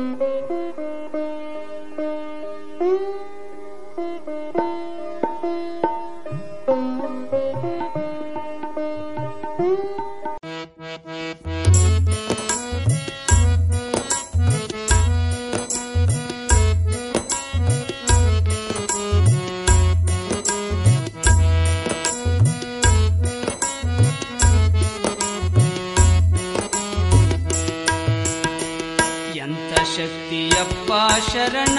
ಎಂತ ಶರಣ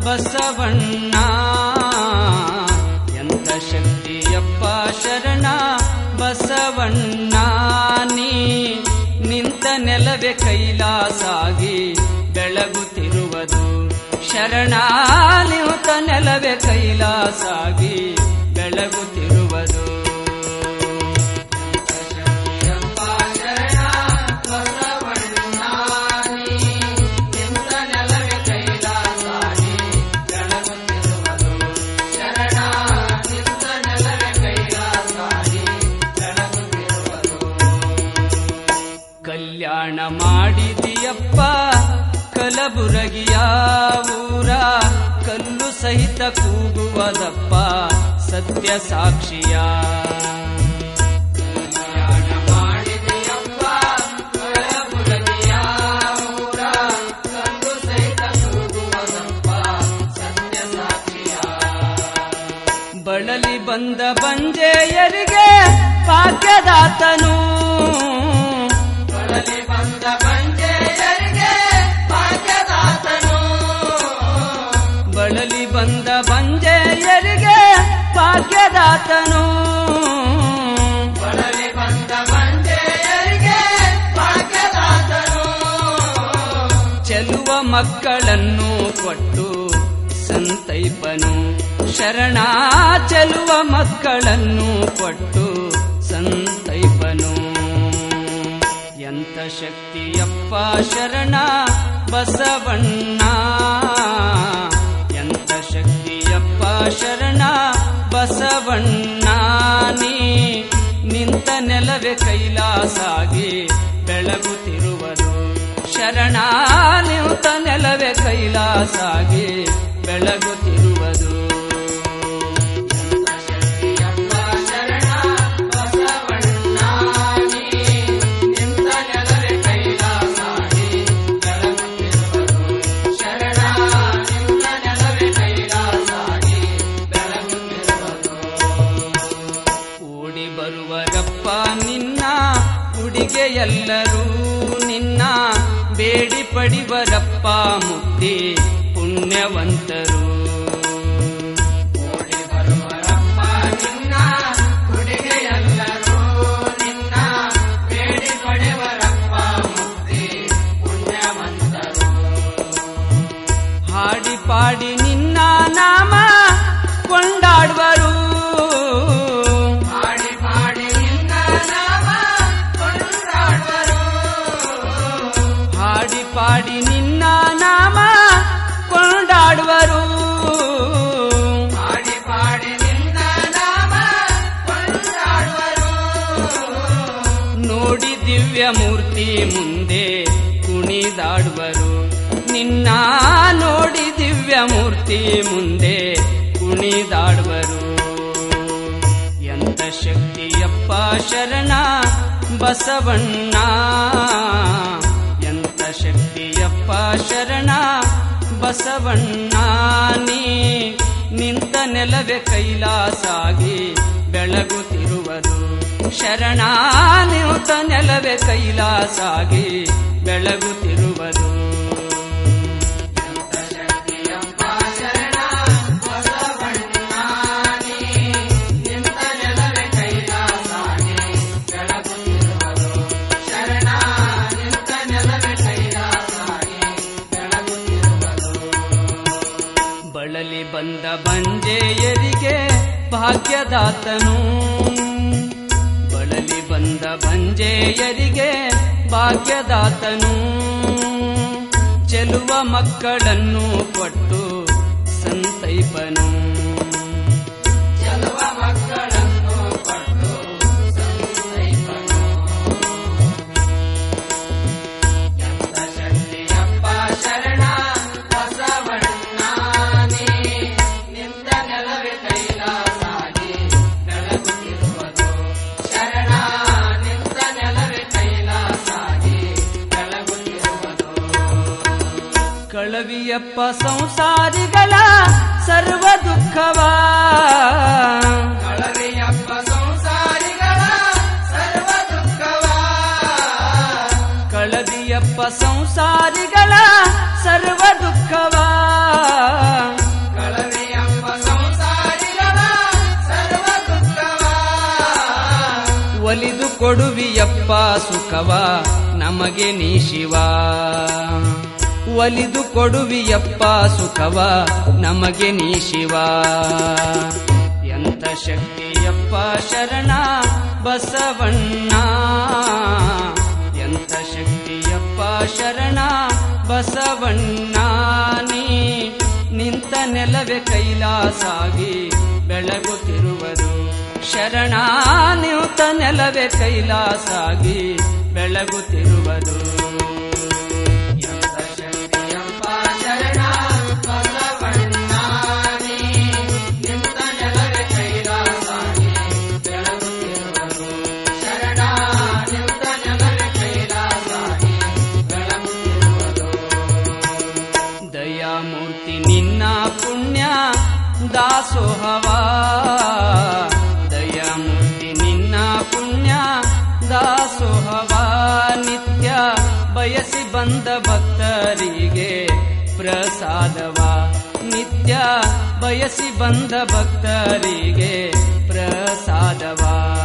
ಬಸವಣ್ಣ. ಎಂತ ಶಕ್ತಿಯಪ್ಪ ಶರಣ ಬಸವಣ್ಣ. ನಿಂತ ನೆಲವೇ ಕೈಲಾಸಾಗಿ ಬೆಳಗುತ್ತಿರುವುದು ಶರಣ. ನಿಂತ ನೆಲವೇ ಕೈಲಾಸಾಗಿ ಬೆಳಗುತ್ತಿರುವುದು ಕಲಬುರಗಿಯ ಊರ ಕಲ್ಲು ಸಹಿತ ಕೂಗುವದಪ್ಪ ಸತ್ಯ ಸಾಕ್ಷಿಯ. ಕಲ್ಯಾಣ ಮಾಡಿದಿಯಪ್ಪ ಕಲಬುರಗಿಯ ಊರ ಕಲ್ಲು ಸಹಿತ ಕೂಗುವದಪ್ಪ ಸತ್ಯ ಸಾಕ್ಷಿಯ. ಬಳಲಿ ಬಂದ ಬಂಜೆಯರಿಗೆ ಭಾಗ್ಯದಾತನು ಭಾಗ್ಯದಾತನು. ಚೆಲುವ ಮಕ್ಕಳನ್ನು ಕೊಟ್ಟು ಸಂತೈಪನು. ಶರಣ ಚೆಲುವ ಮಕ್ಕಳನ್ನು ಕೊಟ್ಟು ಸಂತೈಪನು. ಎಂತ ಶಕ್ತಿಯಪ್ಪ ಶರಣ ಬಸವಣ್ಣ. ಎಂತ ಶಕ್ತಿಯಪ್ಪ ಶರಣ. ಬಸವಣ್ಣ ನೀ ನಿಂತ ನೆಲವೇ ಕೈಲಾಸಾಗಿ ಬೆಳಗುತ್ತಿರುವನು. ಶರಣ ನಿಂತ ನೆಲವೇ ಕೈಲಾಸಾಗಿ ಬೆಳಗುತ್ತಿರುವುದು ಮುಂದೆ ಕುಣಿದಾಡುವರು. ನಿನ್ನ ನೋಡಿ ದಿವ್ಯ ಮೂರ್ತಿ ಮುಂದೆ ಕುಣಿದಾಡುವರು. ಎಂತ ಶಕ್ತಿಯಪ್ಪ ಶರಣ ಬಸವಣ್ಣ. ಎಂತ ಶಕ್ತಿಯಪ್ಪ ಶರಣ ಬಸವಣ್ಣ. ನಿಂತ ನೆಲವೇ ಕೈಲಾಸಾಗಿ ಬೆಳಗುತ್ತಿರುವುದು ಶರಣ ನಿಂತ ನೆಲವೇ ಕೈಲಾಸಾಗಿ ಬೆಳಗುತ್ತಿರುವುದು. ಬಳಲಿ ಬಂದ ಬಂಜೆಯರಿಗೆ ಭಾಗ್ಯದಾತನು. ಬಂದ ಬಂಜೆಯರಿಗೆ ಭಾಗ್ಯದಾತನು. ಚೆಲುವ ಮಕ್ಕಳನ್ನು ಕೊಟ್ಟು ಸಂತೈಪನು. ಕಳವಿಯಪ್ಪ ಸಂಸಾರಿಗಳ ಸರ್ವ ದುಃಖವಾ. ಸಂಸಾರಿಗಳ ಸರ್ವ ದುಃಖವ. ಕಳವೆಯಪ್ಪ ಸಂಸಾರಿಗಳ ಸರ್ವ ದುಃಖವ. ಒಲಿದು ಕೊಡುವಿಯಪ್ಪ ಸುಖವ ನಮಗೆ ನೀ ಶಿವ. ಒಲಿದು ಕೊಡುವಿಯಪ್ಪ ಸುಖವ, ನಮಗೆ ನೀ ಶಿವ. ಎಂತ ಶಕ್ತಿಯಪ್ಪ ಶರಣ, ಬಸವಣ್ಣ. ಎಂತ ಶಕ್ತಿಯಪ್ಪ ಶರಣ, ಬಸವಣ್ಣ. ನೀ ನಿಂತ ನೆಲವೇ ಕೈಲಾಸಾಗಿ ಬೆಳಗುತ್ತಿರುವರು ಶರಣ, ನಿಂತ ನೆಲವೇ ಕೈಲಾಸಾಗಿ ಬೆಳಗುತ್ತಿರುವುದು. ದಾಸೋಹವಾ ದಯಾಮೂರ್ತಿ ನಿನ್ನ ಪುಣ್ಯ, ದಾಸೋಹವಾ. ನಿತ್ಯ ಬಯಸಿ ಬಂದ ಭಕ್ತರಿಗೆ ಪ್ರಸಾದವ. ನಿತ್ಯ ಬಯಸಿ ಬಂದ ಭಕ್ತರಿಗೆ ಪ್ರಸಾದವಾ.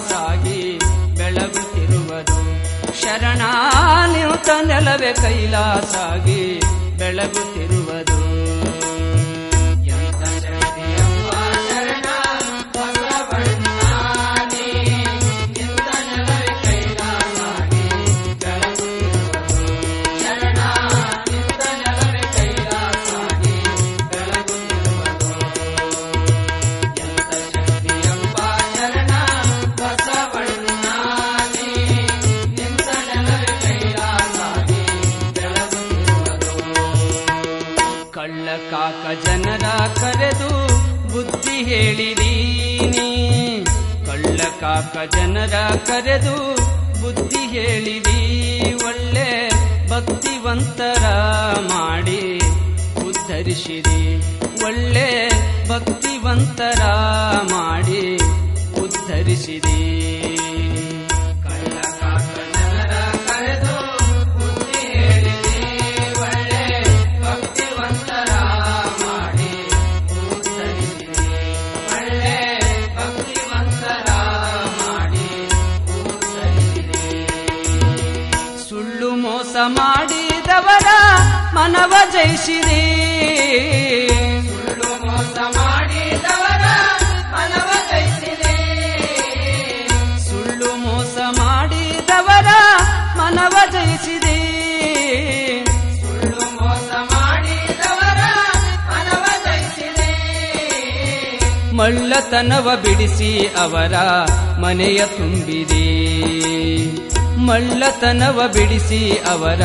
ಕೈಲಾಸಾಗಿ ಬೆಳಗುತ್ತಿರುವುದು. ಶರಣ ನಿಂತ ನೆಲವೇ ಕೈಲಾಸಾಗಿ ಬೆಳಗುತ್ತಿರುವುದು ಹೇಳಿರಿ ಕಳ್ಳ ಕಾಕ ಜನರ ಕರೆದು ಬುದ್ಧಿ ಹೇಳಿದಿ. ಒಳ್ಳೆ ಭಕ್ತಿವಂತರ ಮಾಡಿ ಉದ್ಧರಿಸಿರಿ. ಒಳ್ಳೆ ಭಕ್ತಿವಂತರ ಮಾಡಿ ಉದ್ಧರಿಸಿರಿ. ಮನವ ಜಯಿಸಿರಿ. ಸುಳ್ಳು ಮೋಸ ಮಾಡಿದವರ ಮನವ ಜಯಿಸಿದೆ ಸುಳ್ಳು ಮೋಸ ಮಾಡಿದವರ ಮನವ ಜಯಿಸಿದೆ ಸುಳ್ಳು ಮೋಸ ಮಾಡಿದವರ ಮನವ ಜಯಿಸಿದೆ ಮಳ್ಳತನವ ಬಿಡಿಸಿ ಅವರ ಮನೆಯ ತುಂಬಿರಿ. ಮಳ್ಳತನವ ಬಿಡಿಸಿ ಅವರ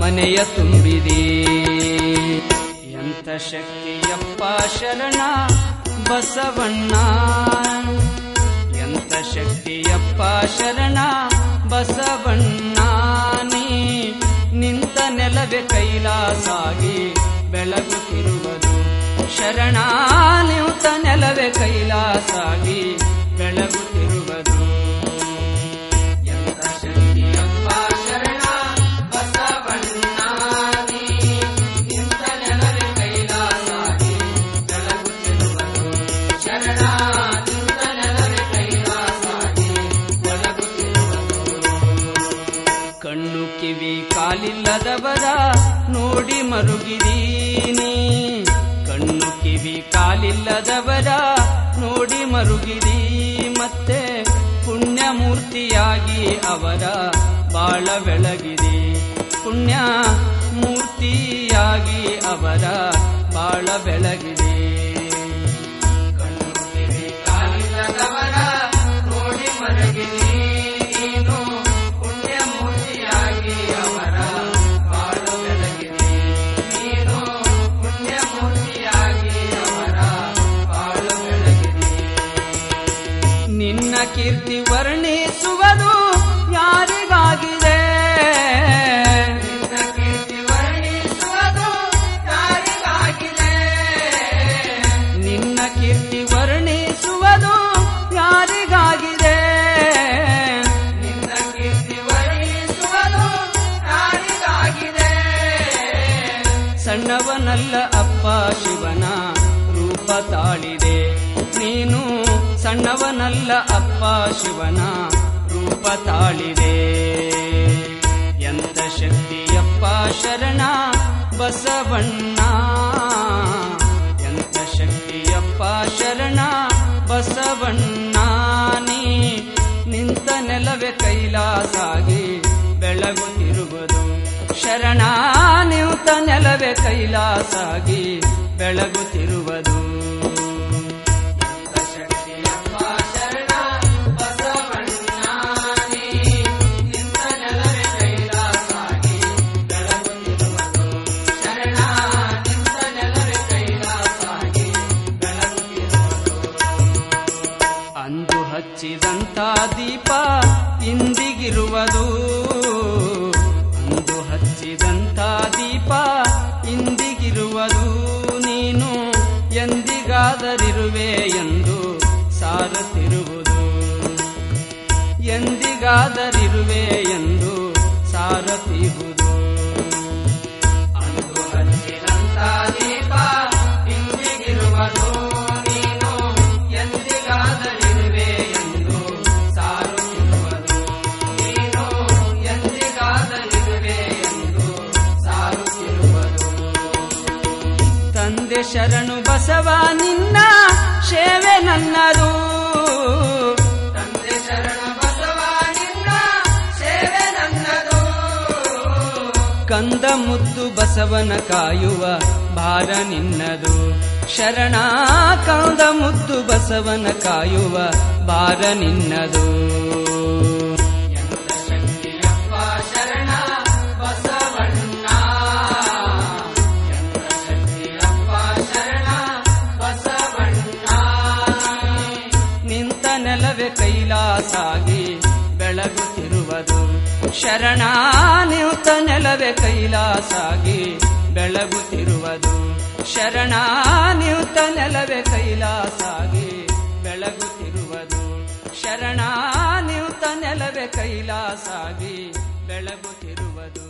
ಮನೆಯ ತುಂಬಿದೆ. ಎಂತ ಶಕ್ತಿಯಪ್ಪ ಶರಣ ಬಸವಣ್ಣ. ಎಂತ ಶಕ್ತಿಯಪ್ಪ ಶರಣ ಬಸವಣ್ಣ. ನಿಂತ ನೆಲವೇ ಕೈಲಾಸಾಗಿ ಬೆಳಗುತ್ತಿರುವುದು. ಶರಣ, ನಿಂತ ನೆಲವೇ ಕೈಲಾಸಾಗಿ ಕಿವಿ ಕಾಲಿಲ್ಲದವರ ನೋಡಿ ಮರುಗಿದೀನಿ. ಕಣ್ಣು ಕಿವಿ ಕಾಲಿಲ್ಲದವರ ನೋಡಿ ಮರುಗಿದಿ ಮತ್ತೆ ಪುಣ್ಯ ಮೂರ್ತಿಯಾಗಿ ಅವರ ಬಾಳ ಬೆಳಗಿದೆ. ಪುಣ್ಯ ಮೂರ್ತಿಯಾಗಿ ಅವರ ಬಾಳ ಬೆಳಗಿದೆ. ಶಿವನ ರೂಪ ತಾಳಿದೆ. ನೀನು ಸಣ್ಣವನಲ್ಲ ಅಪ್ಪ, ಶಿವನ ರೂಪ ತಾಳಿದೆ. ಎಂತ ಶಕ್ತಿಯಪ್ಪ ಶರಣ, ಬಸವಣ್ಣ. ಎಂತ ಶಕ್ತಿಯಪ್ಪ ಶರಣ, ಬಸವಣ್ಣ. ನೀ ನಿಂತ ನೆಲವೇ ಕೈಲಾಸಾಗಿ ಬೆಳಗುತ್ತಿರುವುದು ಶರಣ, ನಿಂತ ನೆಲವೇ ಕೈಲಾಸಾಗಿ ಬೆಳಗುತ್ತಿರುವುದು. ಹಚ್ಚಿದಂತ ದೀಪ ಇಂದಿಗಿರುವುದು. ಕಂದ ಮುದ್ದು ಬಸವನ ಕಾಯುವ ಭಾರ ನಿನ್ನದು. ಶರಣ ಕಂದ ಮುದ್ದು ಬಸವನ ಕಾಯುವ ಭಾರ ನಿನ್ನದು. ನಿಂತ ನೆಲವೇ ಕೈಲಾಸಾಗಿ ಬೆಳಗುತ್ತಿರುವುದು. ಶರಣ ನಿಂತ ನೆಲವೇ ಕೈಲಾಸಾಗಿ ಬೆಳಗುತ್ತಿರುವುದು ಶರಣ ನಿಂತ ನೆಲವೇ ಕೈಲಾಸಾಗಿ ಬೆಳಗುತ್ತಿರುವುದು ಶರಣ ನಿಂತ ನೆಲವೇ ಕೈಲಾಸಾಗಿ ಬೆಳಗುತ್ತಿರುವುದು